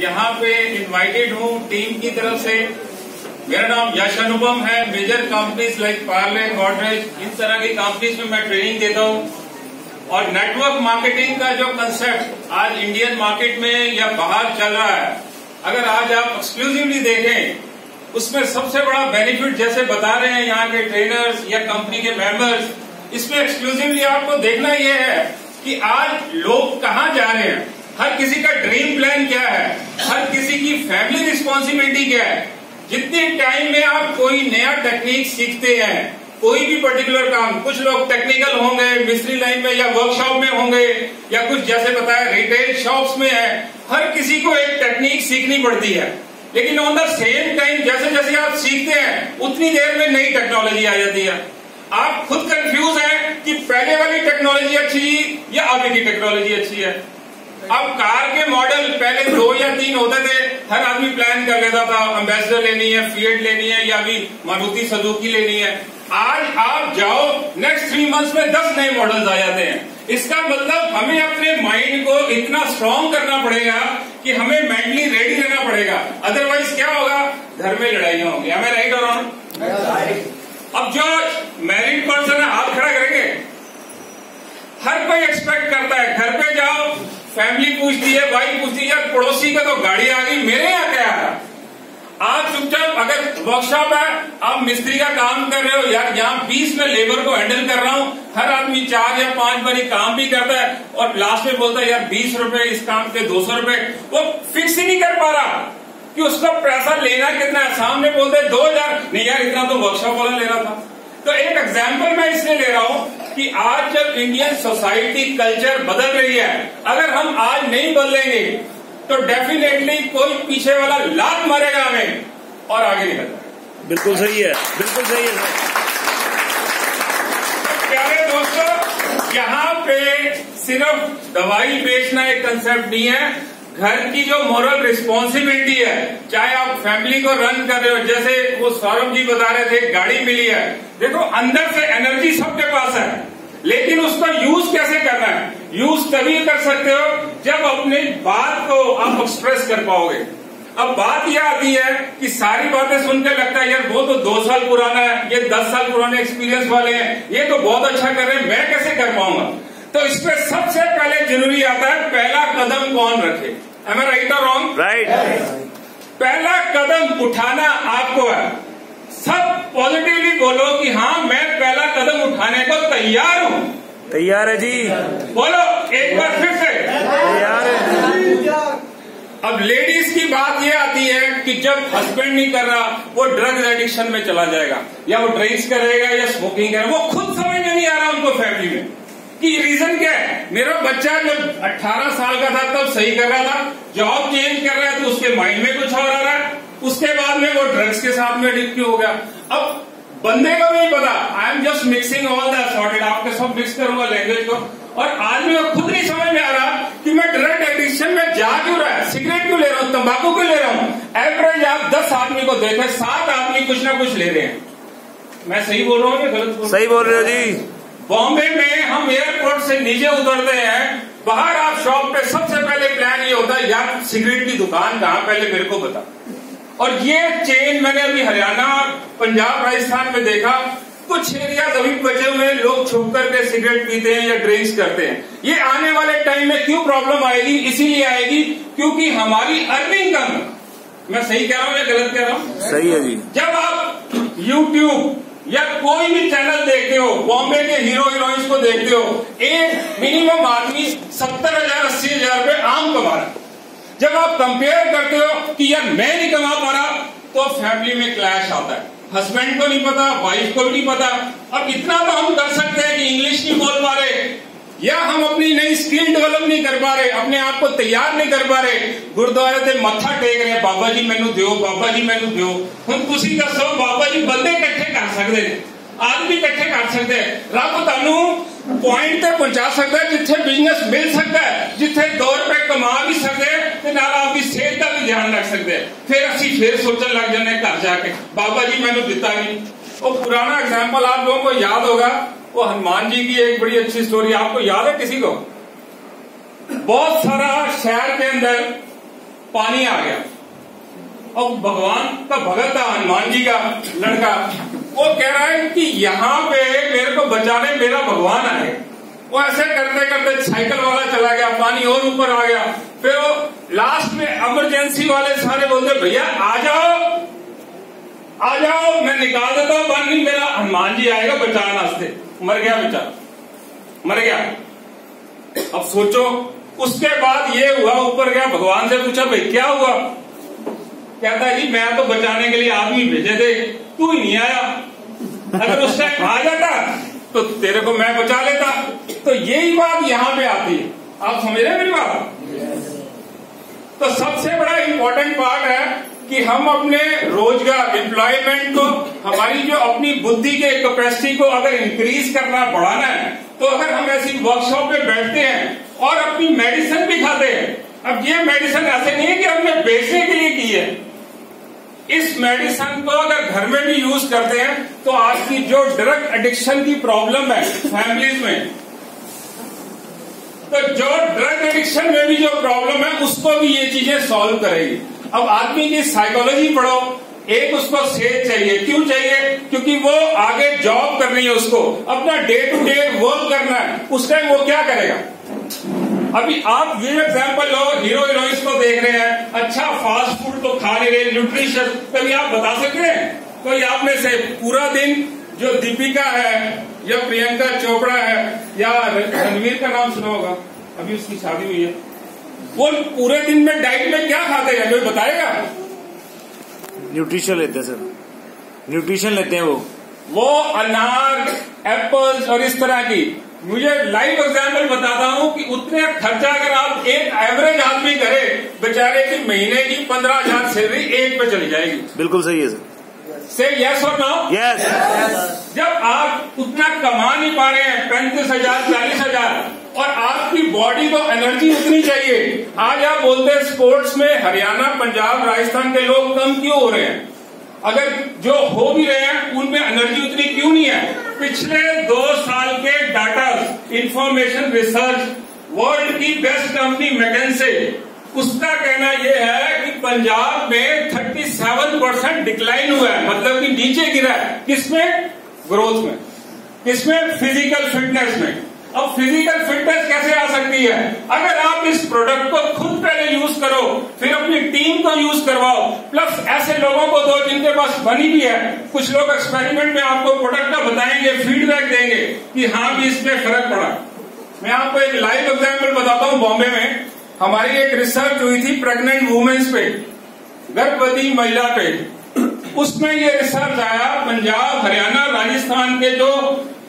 यहाँ पे इनवाइटेड हूँ टीम की तरफ़ से। मेरा नाम यश अनुपम है major companies like Parle Godrej इन तरह की कंपनीज़ में मैं ट्रेनिंग देता हूँ। और नेटवर्क मार्केटिंग का जो कंसेप्ट आज इंडियन मार्केट में या बाहर चल रहा है, अगर आज आप एक्सक्लूसिवली देखें, उसमें सबसे बड़ा बेनिफिट जैसे बता रहे हैं यहाँ के ट्रेनर्स या कंपनी के मेंबर्स इसमें एक्सक्लूसिवली आपको देखना यह है कि आज लोग कहाँ जा रहे हैं। हर किसी का ड्रीम प्लान क्या है? हर किसी की फैमिली रिस्पॉन्सिबिलिटी क्या है? जितने टाइम में आप कोई नया टेक्निक सीखते हैं, कोई भी पर्टिकुलर काम, कुछ लोग टेक्निकल होंगे मिस्त्री लाइन में या वर्कशॉप में होंगे, या कुछ जैसे बताया रिटेल शॉप्स में है, हर किसी को एक टेक्निक सीखनी पड़ती है। लेकिन ऑन द सेम टाइम जैसे जैसे आप सीखते हैं, उतनी देर में नई टेक्नोलॉजी आ जाती है। आप खुद कंफ्यूज हैं कि पहले वाली टेक्नोलॉजी अच्छी या अभी की टेक्नोलॉजी अच्छी है। अब कार के मॉडल पहले दो या तीन होते थे। हर आदमी प्लान कर लेता था एम्बेसडर लेनी है फीएड लेनी है, या अभी मारुति सजुकी लेनी है। आज आप जाओ नेक्स्ट थ्री मंथ्स में दस नए मॉडल्स आ जाते हैं। इसका मतलब हमें अपने माइंड को इतना स्ट्रांग करना पड़ेगा कि हमें मेंटली रेडी रहना पड़ेगा। अदरवाइज़ क्या होगा? घर में लड़ाइयाँ होंगी। हमें राइट और अब जो मैरिड पर्सन है हाथ खड़ा करेंगे? हर कोई एक्सपेक्ट करता है, घर पे जाओ फैमिली पूछती है वाइफ पूछती है, पड़ोसी का तो गाड़ी आ गई, मेरे यहाँ क्या आ रहा आप चुपचाप, अगर वर्कशॉप है, आप मिस्त्री का काम कर रहे हो यार यहाँ बीस में लेबर को हैंडल कर रहा हूँ, हर आदमी चार या पाँच बारी काम भी करता है, और लास्ट में बोलता है, यार, बीस रुपए इस काम के, दो सौ रुपये वो फिक्स ही नहीं कर पा रहा कि उसका पैसा लेना कितना है। सामने बोलते दो हज़ार। नहीं यार, इतना तो वर्कशॉप वाला ले रहा था। तो एक एग्ज़ाम्पल मैं इसलिए ले रहा हूँ कि आज जब इंडियन सोसाइटी कल्चर बदल रही है अगर हम आज नहीं बदलेंगे तो डेफिनेटली कोई पीछे वाला लात मारेगा हमें और आगे निकल जाएगा बिल्कुल सही है बिल्कुल सही है। प्यारे दोस्तों यहाँ पे सिर्फ़ दवाई बेचना एक कंसेप्ट नहीं है घर की जो मॉरल रिस्पॉन्सिबिलिटी है, चाहे आप फैमिली को रन कर रहे हो, जैसे वो सौरभ जी बता रहे थे, गाड़ी मिली है। देखो, अंदर से एनर्जी सबके पास है, लेकिन उसका यूज़ कैसे करना है? यूज़ तभी कर सकते हो जब अपनी बात को आप एक्सप्रेस कर पाओगे। अब बात यह आती है कि सारी बातें सुनकर लगता है, यार, वो तो दो साल पुराना है, ये दस साल पुराने एक्सपीरियंस वाले हैं, ये तो बहुत अच्छा कर रहे हैं, मैं कैसे कर पाऊँगा? तो इसमें सबसे पहले ज़रूरी आता है पहला कदम कौन रखे? एम आई राइट और रॉन्ग राइट पहला कदम उठाना आपको है। सब पॉजिटिवली बोलो कि हाँ मैं पहला कदम उठाने को तैयार हूँ। तैयार है जी। बोलो एक बार फिर से। तैयार है अब लेडीज़ की बात ये आती है कि जब हस्बैंड नहीं कर रहा वो ड्रग्स एडिक्शन में चला जाएगा या वो ड्रिंक्स करेगा या स्मोकिंग करेगा वो खुद समझ में नहीं आ रहा उनको फैमिली में। कि रीजन क्या है? मेरा बच्चा जब 18 साल का था, तब सही कर रहा था। जॉब चेंज कर रहा है तो उसके माइंड में कुछ और आ रहा है। उसके बाद में वो ड्रग्स के साथ में एडिक्ट हो गया? अब बंदे को नहीं पता। I am just mixing all that sorted आपके सब मिक्स करूँगा लैंग्वेज को। और आदमी को खुद नहीं समझ में आ रहा कि मैं ड्रग एडिक्शन में जा क्यों रहा है? सिगरेट क्यों ले रहा हूँ? तंबाकू क्यों ले रहा हूँ? एवरेज आप दस आदमी को देखें, सात आदमी कुछ ना कुछ ले रहे हैं। मैं सही बोल रहा हूँ या गलत बोल सही बोल रहे हो जी। बॉम्बे में हम एयरपोर्ट से नीचे उतरते हैं। बाहर आप शॉप पे सबसे पहले प्लान ये होता है यार सिगरेट की दुकान कहाँ पहले मेरे को बता। और ये चेंज मैंने अभी हरियाणा पंजाब राजस्थान में देखा। कुछ एरिया अभी बचे हुए लोग छुप करके सिगरेट पीते हैं या ड्रिंक्स करते हैं। ये आने वाले टाइम में क्यों प्रॉब्लम आएगी? इसीलिए आएगी क्योंकि हमारी अर्निंग कम है। मैं सही कह रहा हूँ या गलत कह रहा हूँ? सही है जी। जब आप यूट्यूब या कोई भी चैनल देखते हो, बॉम्बे के हीरो हीरोइंस को देखते हो, एक मिनिमम आदमी सत्तर हज़ार, अस्सी हज़ार रूपए आम कमा रहा जब आप कंपेयर करते हो कि यार मैं नहीं कमा पा रहा तो फैमिली में क्लैश आता है। हस्बैंड को नहीं पता वाइफ को भी नहीं पता। अब इतना तो हम कर सकते हैं कि इंग्लिश नहीं बोल पा रहे। या हम अपनी नई स्किल डेवलप नहीं कर पा रहे अपने आप को तैयार नहीं कर पा रहे गुरुद्वारे से मत्था टेक रहे बाबा जी मैनू दो बाबा जी मैनू दो हम तुम दसो बाबा जी बंदे इकट्ठे कर सकते हैं आदमी इकट्ठे कर सकते हैं रब तू पॉइंट ਤੇ ਪਹੁੰਚਾ ਸਕਦਾ ਹੈ ਜਿੱਥੇ ਬਿਜ਼ਨਸ ਮਿਲ ਸਕਦਾ ਹੈ ਜਿੱਥੇ 2 ਰੁਪਏ ਕਮਾ ਵੀ ਸਕਦੇ ਹੈ ਤੇ ਨਾਲ ਆਪਦੀ ਸਿਹਤ ਦਾ ਵੀ ਧਿਆਨ ਰੱਖ ਸਕਦੇ ਹੈ ਫਿਰ ਅਸੀਂ ਫਿਰ ਸੋਚਣ ਲੱਗ ਜਾਂਦੇ ਘਰ ਜਾ ਕੇ ਬਾਬਾ ਜੀ ਮੈਨੂੰ ਦਿੱਤਾ ਨਹੀਂ वो पुराना एग्जाम्पल आप लोगों को याद होगा वो हनुमान जी की एक बड़ी अच्छी स्टोरी आपको याद है किसी को? बहुत सारा शहर के अंदर पानी आ गया। अब भगवान का भगत था, हनुमान जी का लड़का। वो कह रहा है कि यहाँ पे मेरे को बचाने मेरा भगवान आए। वो ऐसे करते करते साइकिल वाला चला गया, पानी और ऊपर आ गया। फिर वो लास्ट में इमरजेंसी वाले सारे बोलते, भैया, आ जाओ। आ जाओ, मैं निकाल देता हूँ पानी मेरा हनुमान जी आएगा बचाने वास्ते। मर गया बेचारा मर गया। अब सोचो, उसके बाद ये हुआ, ऊपर गया, भगवान से पूछा, भाई, क्या हुआ? कहता जी, मैं तो बचाने के लिए आदमी भेजे थे, तू ही नहीं आया। अगर उस टाइम आ जाता तो तेरे को मैं बचा लेता। तो यही बात यहाँ पे आती है। आप समझ रहे मेरी बात? तो सबसे बड़ा इम्पोर्टेंट पार्ट है कि हम अपने रोज़गार एम्प्लॉयमेंट को, हमारी जो अपनी बुद्धि के कैपेसिटी को अगर इंक्रीज करना, बढ़ाना है तो अगर हम ऐसी वर्कशॉप में बैठते हैं और अपनी मेडिसिन भी खाते हैं, अब ये मेडिसिन ऐसे नहीं है कि हमने बेचने के लिए की है। इस मेडिसिन को अगर घर में भी यूज़ करते हैं तो आज की जो ड्रग एडिक्शन की प्रॉब्लम है फैमिलीज़ में तो जो ड्रग एडिक्शन में भी जो प्रॉब्लम है, उसको भी ये चीज़ें सॉल्व करेगी। अब आदमी की साइकोलॉजी पढ़ो, एक उसको सेज चाहिए। क्यों चाहिए? क्योंकि वो आगे जॉब करनी है उसको। अपना डे टू डे वर्क करना है। उस टाइम वो क्या करेगा? अभी आप ये एग्ज़ाम्पल लो हीरो हीरोइंस को देख रहे हैं। अच्छा फास्ट फ़ूड तो खा नहीं रहे न्यूट्रिशन कभी आप बता सकते हैं? कोई आप में से पूरा दिन जो दीपिका है या प्रियंका चोपड़ा है या रणवीर का नाम सुना होगा अभी उसकी शादी हुई है। वो पूरे दिन में डाइट में क्या खाते हैं? कोई बताएगा? न्यूट्रिशन लेते हैं सर। न्यूट्रिशन लेते हैं वो। वो अनार एप्पल्स और इस तरह की। मुझे लाइव एग्ज़ाम्पल बताता हूँ कि उतने खर्चा अगर आप एक एवरेज आदमी करे बेचारे की महीने की पंद्रह हज़ार सैलरी एक पे चली जाएगी। बिल्कुल सही है सर। से यस और नो यस जब आप उतना कमा नहीं पा रहे हैं पैंतीस हज़ार चालीस हज़ार और आपकी बॉडी को एनर्जी उतनी चाहिए आज आप बोलते हैं स्पोर्ट्स में हरियाणा पंजाब राजस्थान के लोग कम क्यों हो रहे हैं? अगर जो हो भी रहे हैं उनमें एनर्जी उतनी क्यों नहीं है? पिछले दो साल के डाटा इंफॉर्मेशन रिसर्च वर्ल्ड की बेस्ट कंपनी मैकेंसे उसका कहना यह है कि पंजाब में 37 परसेंट डिक्लाइन हुआ है। मतलब कि नीचे गिरा है। किसमें? ग्रोथ में। किसमें? फ़िज़िकल फिटनेस में। अब फ़िज़िकल फिटनेस कैसे आ सकती है? अगर आप इस प्रोडक्ट को खुद पहले यूज़ करो, फिर अपनी टीम को यूज़ करवाओ प्लस ऐसे लोगों को दो जिनके पास बनी भी है, कुछ लोग एक्सपेरिमेंट में आपको प्रोडक्ट का बताएँगे फीडबैक देंगे कि हाँ भी इसमें फ़र्क पड़ा। मैं आपको एक लाइव एग्ज़ाम्पल बताता हूँ बॉम्बे में। हमारी एक रिसर्च हुई थी प्रेग्नेंट वुमेन्स पे गर्भवती महिला पे। उसमें ये रिसर्च आया पंजाब हरियाणा राजस्थान के जो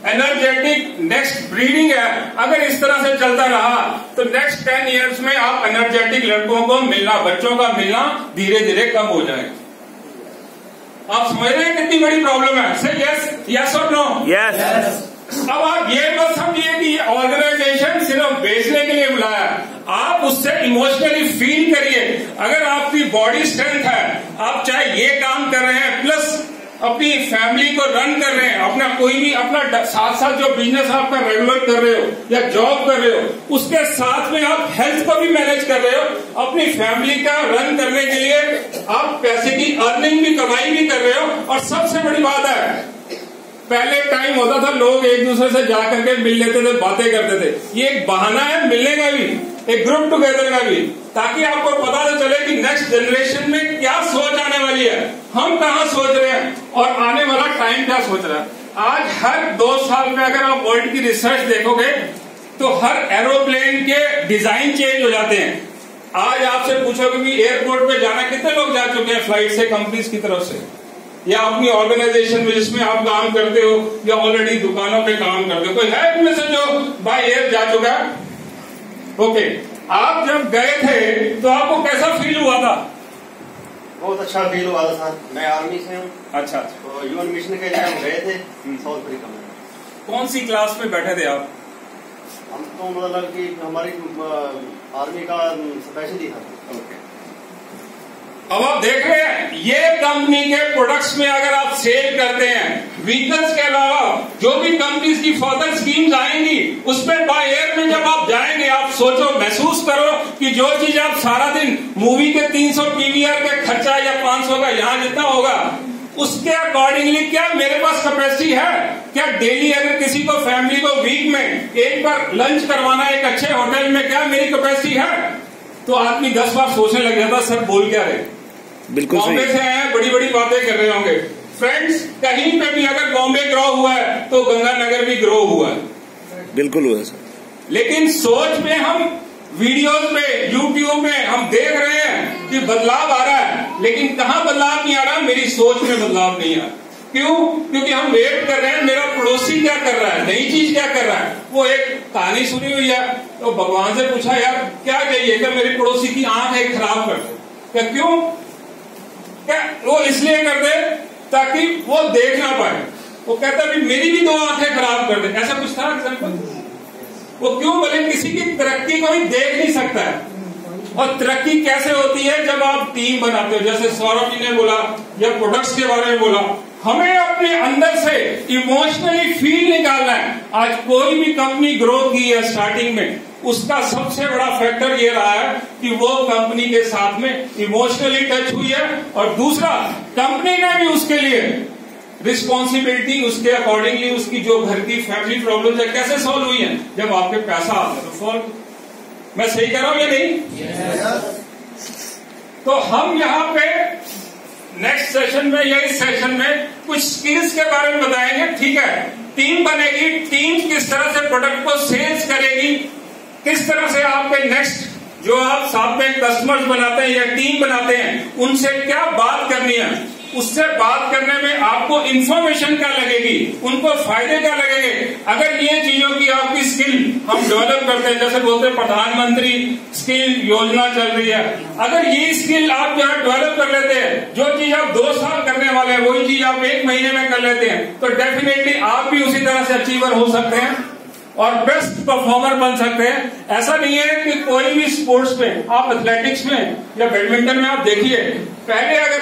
एनर्जेटिक नेक्स्ट ब्रीडिंग है अगर इस तरह से चलता रहा तो नेक्स्ट टेन इयर्स में आप एनर्जेटिक लड़कों को मिलना बच्चों का मिलना धीरे धीरे कम हो जाएगा आप समझ रहे हैं कितनी बड़ी प्रॉब्लम है? सर यस यस और नो यस अब आप ये मत समझिए कि ये ऑर्गेनाइजेशन सिर्फ़ बेचने के लिए बुलाया आप उससे इमोशनली फील करिए। अगर आपकी बॉडी स्ट्रेंथ है, आप चाहे ये काम कर रहे हैं प्लस अपनी फैमिली को रन कर रहे हैं, अपना कोई भी, अपना साथ साथ जो बिज़नेस आपका रेगुलर कर रहे हो या जॉब कर रहे हो, उसके साथ में आप हेल्थ को भी मैनेज कर रहे हो। अपनी फैमिली का रन करने के लिए आप पैसे की अर्निंग भी, कमाई भी कर रहे हो। और सबसे बड़ी बात है, पहले टाइम होता था, लोग एक दूसरे से जा करके मिल लेते थे, बातें करते थे। ये एक बहाना है, मिलने का भी। एक ग्रुप टुगेदर का भी, ताकि आपको पता तो चले कि नेक्स्ट जनरेशन में क्या सोच आने वाली है। हम कहा सोच रहे हैं और आने वाला टाइम क्या सोच रहा है। आज हर दो साल में अगर आप वर्ल्ड की रिसर्च देखोगे तो हर एरोप्लेन के डिज़ाइन चेंज हो जाते हैं। आज आपसे पूछोगे कि एयरपोर्ट पे जाना कितने लोग जा चुके हैं फ़्लाइट से कंपनीज़ की तरफ़ से? या अपनी ऑर्गेनाइजेशन में जिसमें आप काम करते हो, या ऑलरेडी दुकानों पे काम करते हो। कोई है इनमें से जो बाय एयर जा चुका है? ओके आप जब गए थे तो आपको कैसा फील हुआ था? बहुत अच्छा फील हुआ था सर। मैं आर्मी से हूँ। अच्छा अच्छा। तो यूएन मिशन के लिए हम गए थे साउथ अफ्रीका में। कौन सी क्लास में बैठे थे आप? हम तो मतलब कि हमारी आर्मी का स्पेशल ही था। ओके अब आप देख रहे हैं, ये कंपनी के प्रोडक्ट्स में अगर आप सेल करते हैं व्हीकल्स के अलावा जो भी कंपनीज़ की फर्दर स्कीम्स आएँगी उसमें बाय एयर में जब आप जाएँगे, आप सोचो, महसूस करो कि जो चीज़ आप सारा दिन मूवी के 300 पीवीआर के खर्चा या 500 का यहाँ जितना होगा, उसके अकॉर्डिंगली क्या मेरे पास कैपेसिटी है? क्या डेली अगर किसी को फैमिली को वीक में एक बार लंच करवाना एक अच्छे होटल में, क्या मेरी कैपेसिटी है? तो आदमी दस बार सोचने लग जाता सर, बोल क्या रहे? बिल्कुल बॉम्बे से आए हैं बड़ी बड़ी बातें कर रहे होंगे। फ्रेंड्स कहीं पे भी अगर बॉम्बे ग्रो हुआ है तो गंगानगर भी ग्रो हुआ है। बिल्कुल हुआ सर। लेकिन सोच में हम वीडियोस में यूट्यूब में हम देख रहे हैं कि बदलाव आ रहा है। लेकिन कहाँ बदलाव नहीं आ रहा मेरी सोच में बदलाव नहीं आ रहा। क्यों? क्योंकि हम वेट कर रहे हैं मेरा पड़ोसी क्या कर रहा है नई चीज़ क्या कर रहा है? वो एक कहानी सुनी हुई है तो भगवान से पूछा यार क्या चाहिए? क्या मेरे पड़ोसी की आँख एक खराब कर दे? क्या क्यों? क्या? वो इसलिए करते ताकि वो देख ना पाए। वो कहता भी मेरी भी दो आँखें खराब कर दे। ऐसा कुछ था एग्ज़ाम्पल वो क्यों बोले? किसी की तरक्की को ही देख नहीं सकता है। और तरक्की कैसे होती है? जब आप टीम बनाते हो, जैसे सौरभ जी ने बोला, या प्रोडक्ट्स के बारे में बोला हमें अपने अंदर से इमोशनली फील निकालना है। आज कोई भी कंपनी ग्रोथ की है स्टार्टिंग में उसका सबसे बड़ा फैक्टर ये रहा है कि वो कंपनी के साथ में इमोशनली टच हुई है और दूसरा कंपनी ने भी उसके लिए रिस्पॉन्सिबिलिटी उसके अकॉर्डिंगली उसकी जो घर की फैमिली प्रॉब्लम है कैसे सॉल्व हुई है? जब आपके पैसा आता है तो सॉल्व मैं सही कह रहा हूँ या नहीं? Yes. तो हम यहाँ पे नेक्स्ट सेशन में या इस सेशन में कुछ स्किल्स के बारे में बताएँगे, ठीक है? टीम बनेगी टीम किस तरह से प्रोडक्ट को सेल्स करेगी, किस तरह से आपके नेक्स्ट जो आप साथ में कस्टमर्स बनाते हैं या टीम बनाते हैं, उनसे क्या बात करनी है? उससे बात करने में आपको इंफॉर्मेशन क्या लगेगी? उनको फ़ायदे क्या लगेंगे? अगर ये चीज़ों की आपकी स्किल हम डेवलप करते हैं, जैसे बोलते हैं, प्रधानमंत्री स्किल योजना चल रही है। अगर ये स्किल आप जो है डेवलप कर लेते हैं, जो चीज़ आप दो साल करने वाले हैं, वही चीज़ आप एक महीने में कर लेते हैं तो डेफिनेटली आप भी उसी तरह से अचीवर हो सकते हैं और बेस्ट परफॉर्मर बन सकते हैं। ऐसा नहीं है कि कोई भी स्पोर्ट्स में, आप एथलेटिक्स में या बैडमिंटन में आप देखिए, पहले अगर